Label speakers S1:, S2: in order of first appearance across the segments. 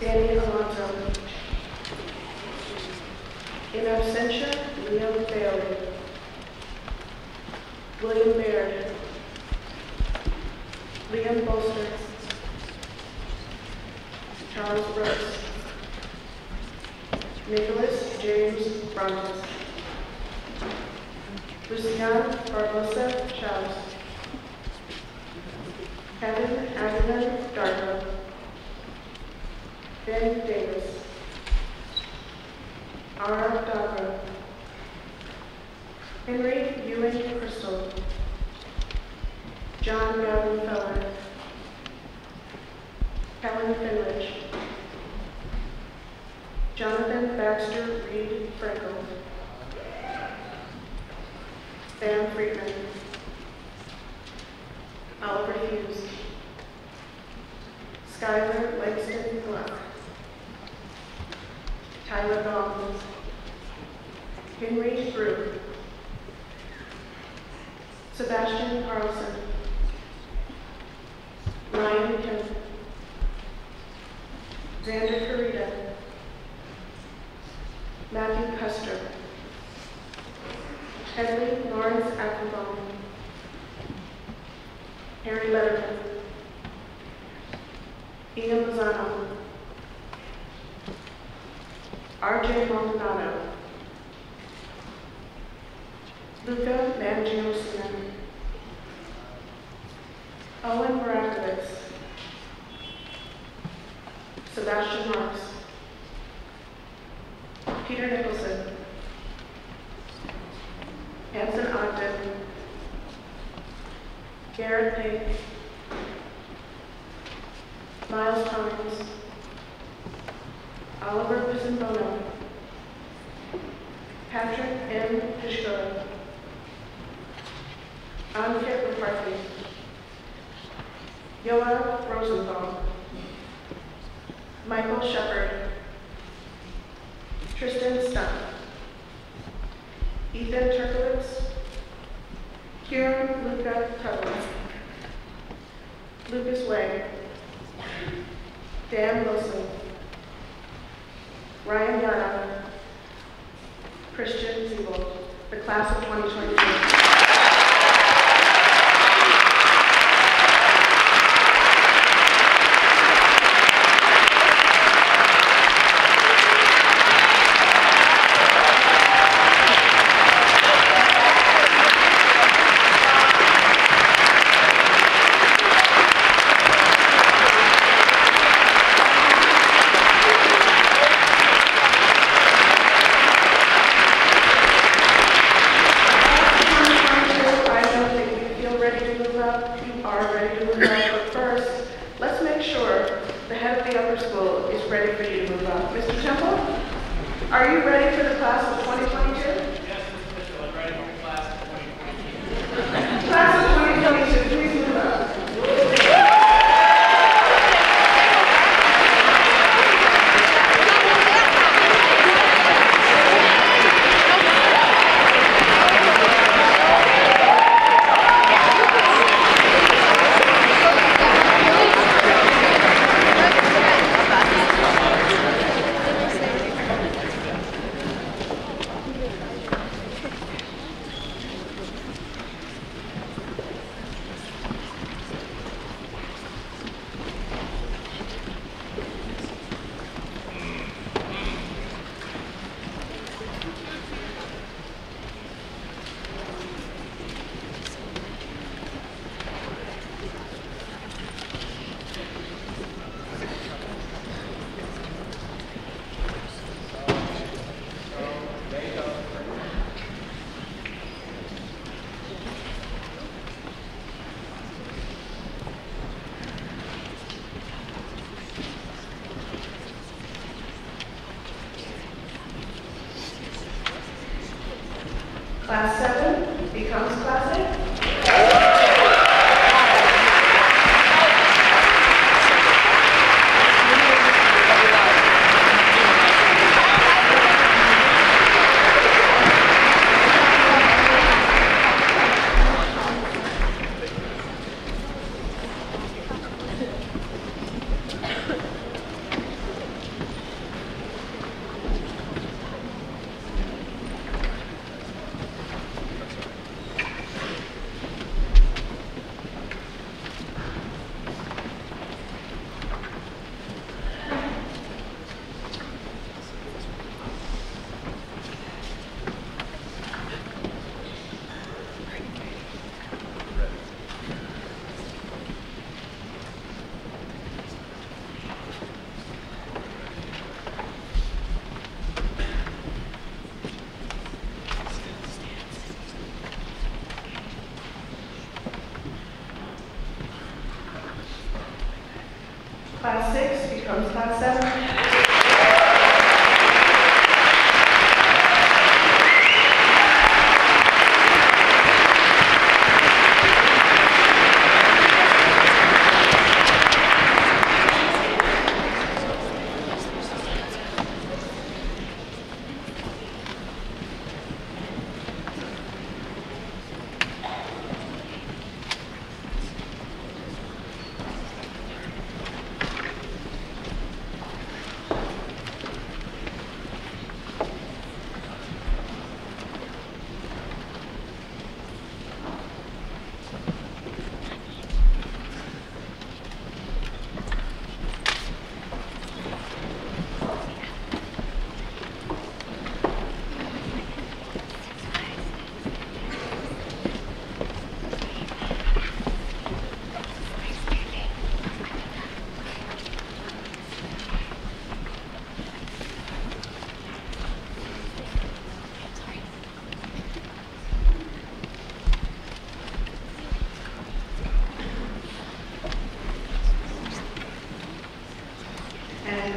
S1: Danny Alonso. In absentia, Liam Bailey. William Baird. Liam Bolster. Charles Brooks. Nicholas James Brontes. Lucian Barbosa Chaves. Kevin Agaman Darko. Ben Davis. R. Dagro. Henry Ewan Crystal. John Gavin Feller. Helen Finrich. Jonathan Baxter Reed Frankel. Sam Friedman. Sebastian Carlson. Ryan Kemp. Xander Carita. Matthew Custer. Hedley Lawrence Applebaum. Harry Letterman. Ian Lozano. R.J. Maldonado. Luca Mangiosina. Owen Marakovitz. Sebastian Marks. Peter Nicholson. Anson Ogden. Garrett. Miles Cummings. Oliver Pizzimbono. Patrick M. Fishko. Ankit McCarthy. Yoel Rosenthal. Michael Shepard. Tristan Stuck. Ethan Turkowitz. Kieran Luca Tuttle. Lucas Way. Dan Wilson. Ryan Yarnow. Christian Siebel. The class of 2022. Mr. Temple, are you ready for the class of 2022?
S2: Yes, Ms. Mitchell, I'm ready for class of 2022.
S1: Class of 2022, please move up. Class class six becomes class seven.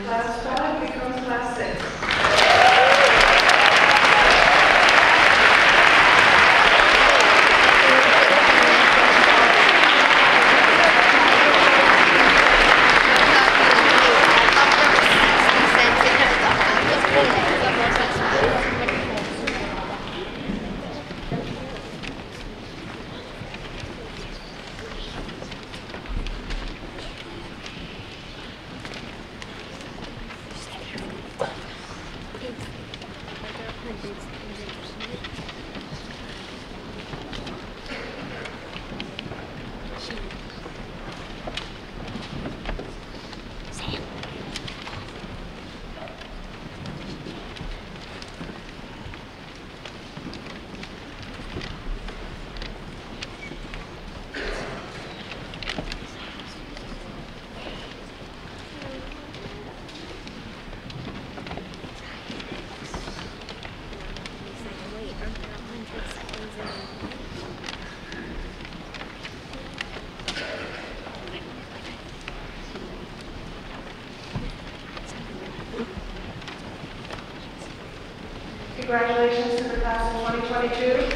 S1: Class five becomes class six. 22.